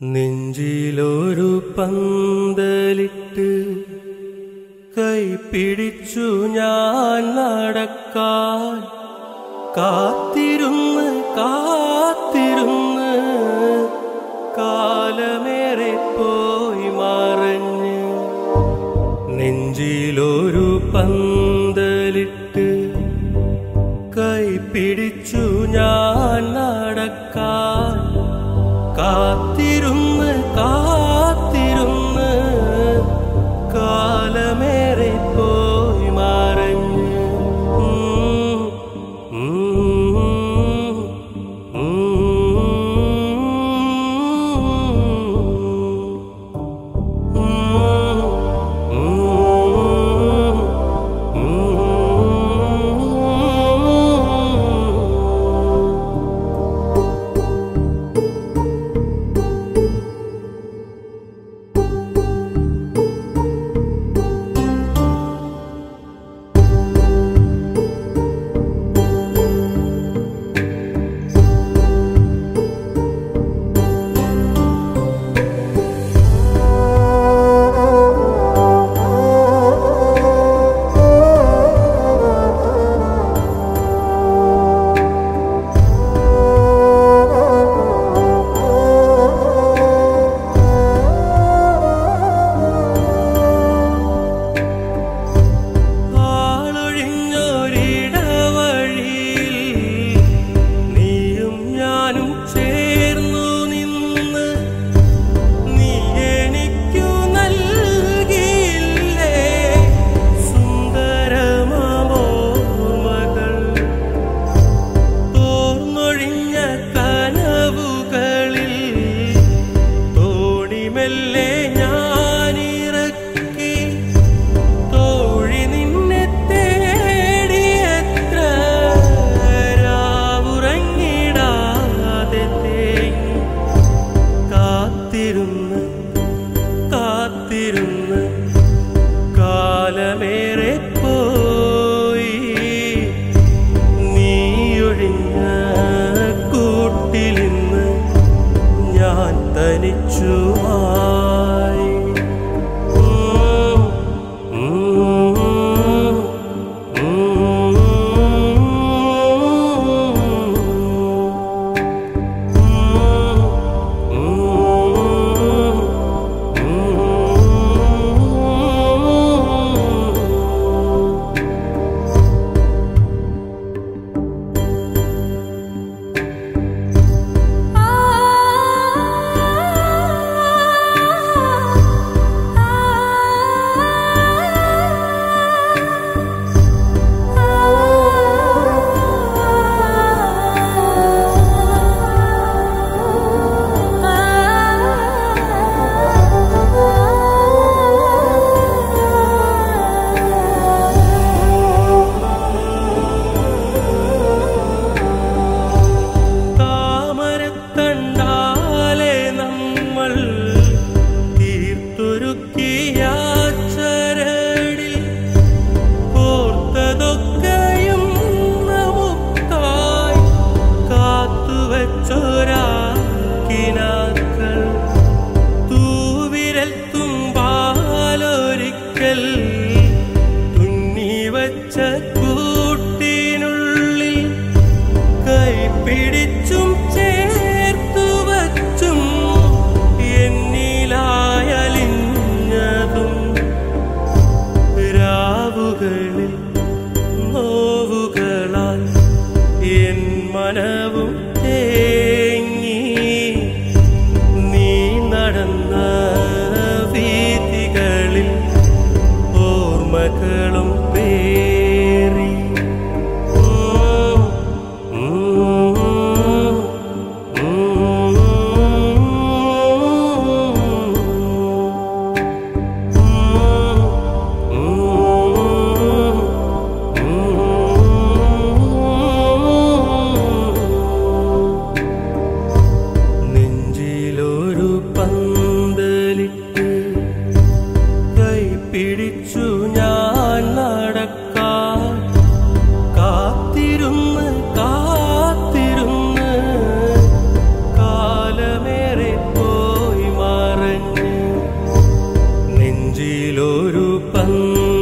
നെഞ്ചിലൊരു പന്തലിട്ട് കൈപിടിച്ചു ഞാൻ നടക്കാൻ. കാത്തിരുന്ന് കാത്തിരുന്ന് കാലമേറെ പോയി മറഞ്ഞ് നെഞ്ചിലൊരു പന്തലിട്ട് കൈപിടിച്ചു ഞാൻ നടക്കാൻ. காத்திரும் ीलो പങ്ക്.